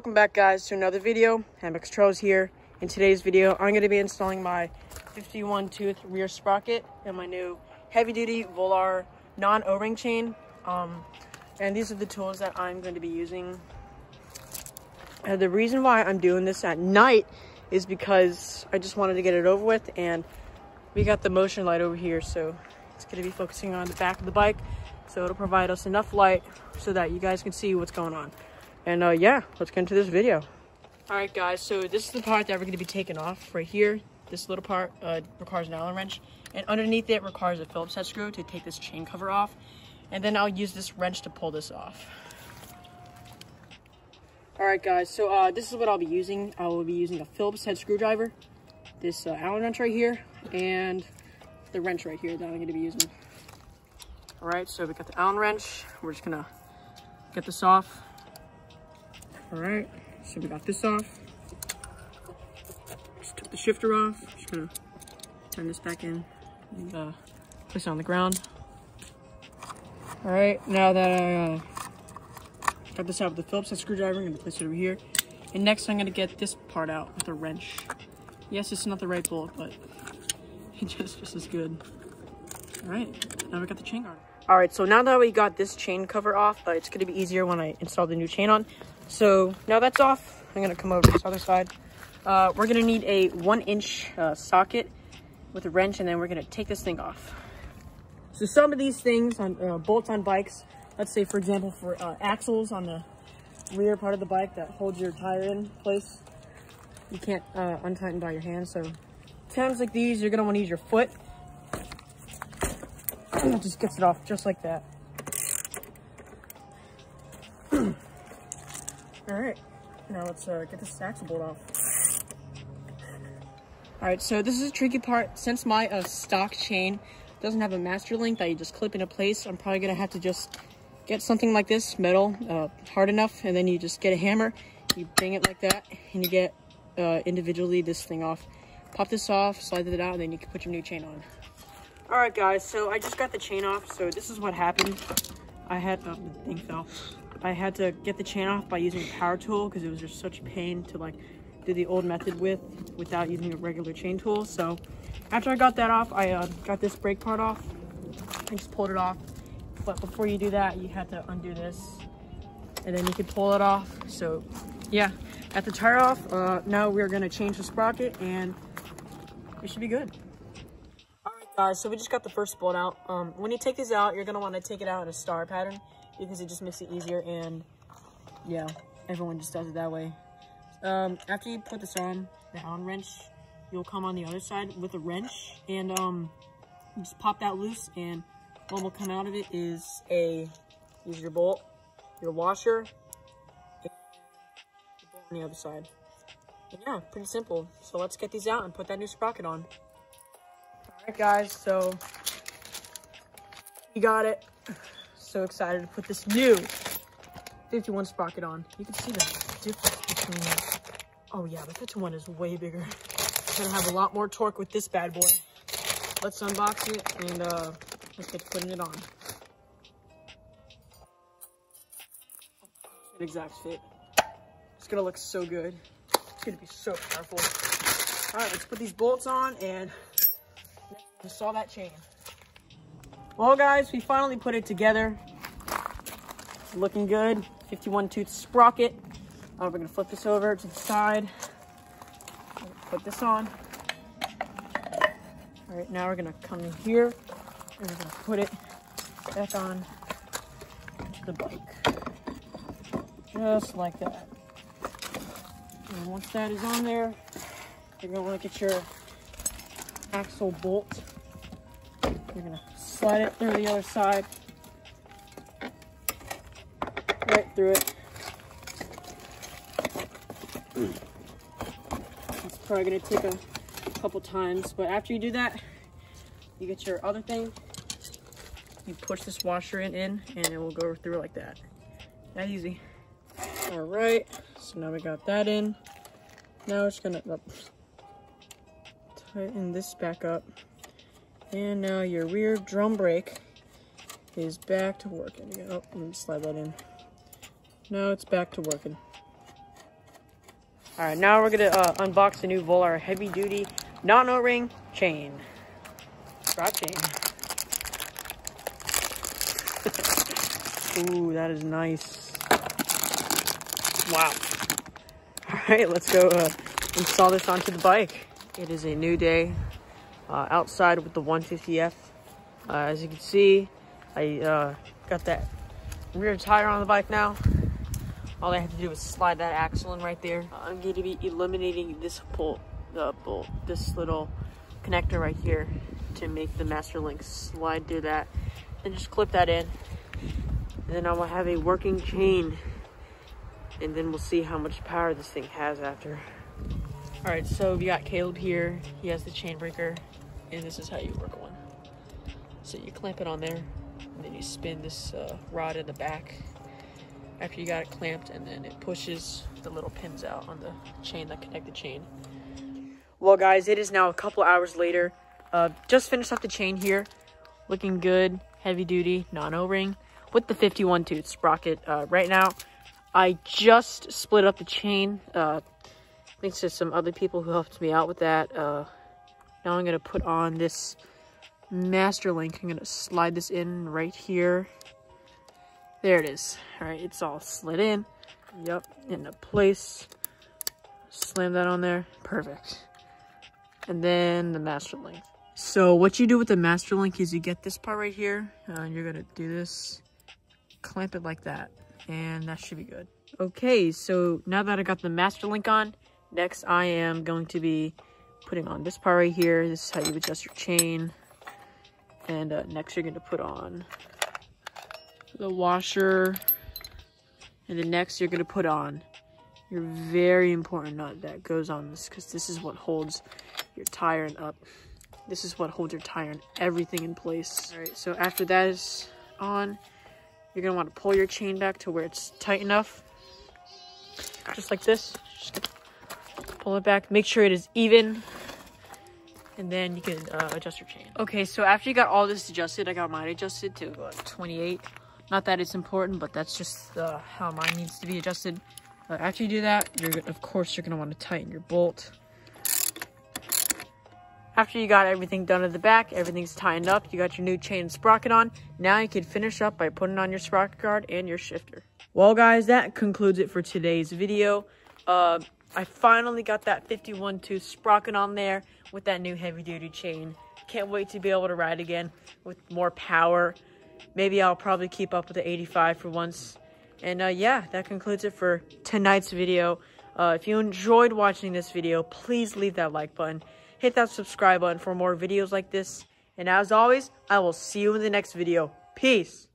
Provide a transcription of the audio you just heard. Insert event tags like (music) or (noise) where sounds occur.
welcome back guys to another video. MX Trails here. In today's video, I'm going to be installing my 51 tooth rear sprocket and my new heavy duty Volar non O-ring chain. Um, and these are the tools that I'm going to be using. And the reason why I'm doing this at night is because I just wanted to get it over with and we got the motion light over here so it's going to be focusing on the back of the bike so it'll provide us enough light so that you guys can see what's going on. And uh, yeah, let's get into this video. All right, guys, so this is the part that we're gonna be taking off right here. This little part uh, requires an Allen wrench, and underneath it requires a Phillips head screw to take this chain cover off. And then I'll use this wrench to pull this off. All right, guys, so uh, this is what I'll be using. I will be using a Phillips head screwdriver, this uh, Allen wrench right here, and the wrench right here that I'm gonna be using. All right, so we got the Allen wrench. We're just gonna get this off. All right, so we got this off. Just took the shifter off. Just gonna turn this back in and uh, place it on the ground. All right, now that I uh, got this out with the Phillips head screwdriver, I'm gonna place it over here. And next I'm gonna get this part out with a wrench. Yes, it's not the right bolt, but (laughs) it's just, just as good. All right, now we got the chain guard. All right, so now that we got this chain cover off, uh, it's gonna be easier when I install the new chain on. So now that's off, I'm gonna come over to this other side. Uh, we're gonna need a one inch uh, socket with a wrench and then we're gonna take this thing off. So some of these things on uh, bolts on bikes, let's say for example for uh, axles on the rear part of the bike that holds your tire in place, you can't uh, untighten by your hand. So times like these, you're gonna wanna use your foot. (clears throat) Just gets it off just like that. All right, now let's uh, get this axle bolt off. All right, so this is a tricky part. Since my uh, stock chain doesn't have a master link that you just clip into place, I'm probably gonna have to just get something like this, metal, uh, hard enough, and then you just get a hammer, you bang it like that, and you get uh, individually this thing off. Pop this off, slide it out, and then you can put your new chain on. All right, guys, so I just got the chain off, so this is what happened. I had, oh, the thing fell. I had to get the chain off by using a power tool because it was just such a pain to like do the old method with without using a regular chain tool. So after I got that off, I uh, got this brake part off. I just pulled it off. But before you do that, you have to undo this and then you can pull it off. So yeah, got the tire off. Uh, now we're gonna change the sprocket and we should be good. All right guys, so we just got the first bolt out. Um, when you take this out, you're gonna wanna take it out in a star pattern because it just makes it easier and yeah, everyone just does it that way. Um, after you put this on, the Allen wrench, you'll come on the other side with a wrench and um, just pop that loose and what will come out of it is a, use your bolt, your washer, on the other side. And yeah, pretty simple. So let's get these out and put that new sprocket on. All right guys, so you got it so excited to put this new 51 sprocket on. You can see the difference between. Oh yeah, the 51 is way bigger. Gonna have a lot more torque with this bad boy. Let's unbox it and uh, let's get to putting it on. An exact fit. It's gonna look so good. It's gonna be so powerful. All right, let's put these bolts on and install that chain. Well, guys, we finally put it together. It's looking good. 51 tooth sprocket. Uh, we're gonna flip this over to the side. Put this on. All right, now we're gonna come in here and we're gonna put it back on to the bike. Just like that. And once that is on there, you're gonna wanna get your axle bolt. You're gonna slide it through the other side. Right through it. It's probably gonna take a couple times, but after you do that, you get your other thing, you push this washer in, in and it will go through like that. That easy. All right, so now we got that in. Now it's gonna uh, tighten this back up. And now your rear drum brake is back to working. Oh, let me slide that in. Now it's back to working. All right, now we're gonna uh, unbox the new Volar heavy duty non O-ring chain. Strap chain. (laughs) Ooh, that is nice. Wow. All right, let's go uh, install this onto the bike. It is a new day uh, outside with the 150F. Uh, as you can see, I uh, got that rear tire on the bike now. All I have to do is slide that axle in right there. I'm going to be eliminating this bolt, the bolt, this little connector right here to make the master link slide through that. And just clip that in. And then I will have a working chain. And then we'll see how much power this thing has after. All right, so we got Caleb here. He has the chain breaker. And this is how you work one. So you clamp it on there. And then you spin this uh, rod in the back after you got it clamped. And then it pushes the little pins out on the chain that connect the chain. Well, guys, it is now a couple hours later. Uh, just finished off the chain here. Looking good. Heavy duty, non-O-ring with the 51 tooth sprocket. Uh, right now, I just split up the chain. Uh, thanks to some other people who helped me out with that. Uh, now I'm going to put on this master link. I'm going to slide this in right here. There it is. All right, it's all slid in. Yep, into place. Slam that on there. Perfect. And then the master link. So what you do with the master link is you get this part right here. Uh, and you're going to do this clamp it like that and that should be good. Okay, so now that I got the master link on, next I am going to be putting on this part right here. This is how you adjust your chain. And uh, next you're going to put on the washer. And then next you're going to put on your very important nut that goes on this because this is what holds your tire and up. This is what holds your tire and everything in place. All right, so after that is on, you're going to want to pull your chain back to where it's tight enough. Just like this. Just pull it back. Make sure it is even. And then you can uh, adjust your chain. Okay, so after you got all this adjusted, I got mine adjusted to uh, 28. Not that it's important, but that's just uh, how mine needs to be adjusted. after you do that, you're of course you're going to want to tighten your bolt. After you got everything done at the back, everything's tightened up, you got your new chain sprocket on, now you can finish up by putting on your sprocket guard and your shifter. Well guys, that concludes it for today's video. Uh, I finally got that 51 tooth sprocket on there with that new heavy duty chain. Can't wait to be able to ride again with more power. Maybe I'll probably keep up with the 85 for once. And uh, yeah, that concludes it for tonight's video. Uh, if you enjoyed watching this video, please leave that like button hit that subscribe button for more videos like this. And as always, I will see you in the next video. Peace.